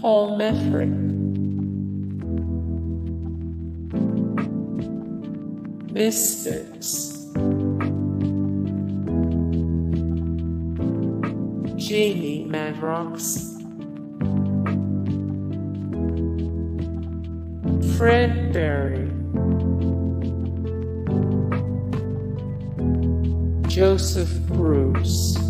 Paul Methric. Misfits. Jamie Madrox. Fred Berry. Joseph Bruce.